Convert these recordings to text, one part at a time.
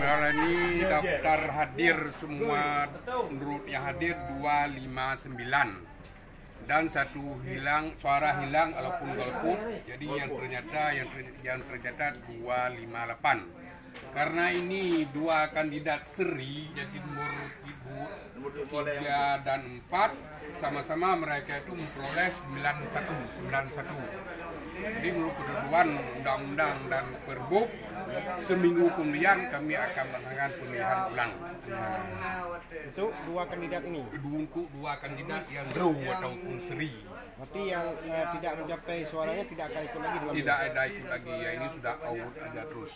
Alhamdulillah ini daftar hadir semua menurut yang hadir 259 dan satu hilang suara hilang walaupun golput. Jadi yang ternyata yang, yang tercatat 258 karena ini dua kandidat seri jadi nomor ibu tiga dan empat sama-sama mereka itu memperoleh 91 91 jadi menurut ketentuan undang-undang dan perbuk seminggu kemudian kami akan melaksanakan pemilihan ulang Itu dua kandidat ini. untuk dua kandidat yang draw ataupun seri Berarti yang eh, tidak mencapai suaranya tidak akan ikut lagi dalam tidak ada ikut lagi ya ini sudah out aja terus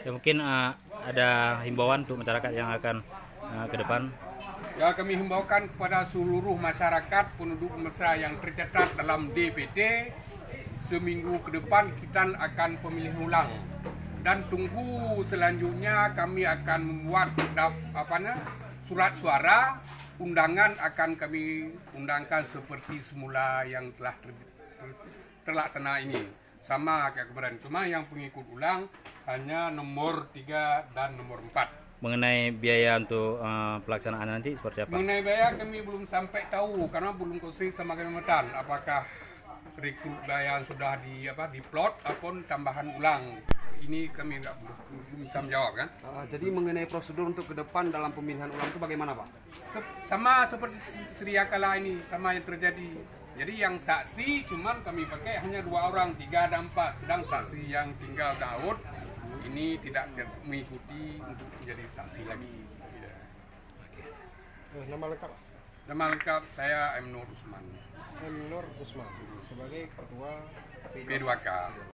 Ya mungkin eh, ada himbauan untuk masyarakat yang akan eh, ke depan. Ya kami himbaukan kepada seluruh masyarakat penduduk mesra yang tercatat dalam DPT seminggu ke depan kita akan pemilihan ulang. Dan tunggu selanjutnya kami akan membuat apa na, surat suara. Undangan akan kami undangkan seperti semula yang telah ter, ter, terlaksana ini. Sama kayak kemarin. Cuma yang pengikut ulang hanya nomor 3 dan nomor 4 Mengenai biaya untuk eh, pelaksanaan nanti seperti apa? Mengenai biaya kami belum sampai tahu karena belum konsisten sama Kalimantan apakah rekrut biaya sudah di apa diplot ataupun tambahan ulang. Ini kami nggak belum belum bisa menjawab kan. Uh, jadi mengenai prosedur untuk ke depan dalam pemilihan ulang itu bagaimana Pak? Se- sama seperti sedia kala ini sama yang terjadi. Jadi yang saksi cuman kami pakai hanya dua orang, tiga dan empat. Sedang saksi yang tinggal Daud ini tidak mengikuti untuk menjadi saksi lagi. Ya. Nama lengkap Nama lengkap saya M. Nur Usman, M Nur Usman sebagai ketua P2K.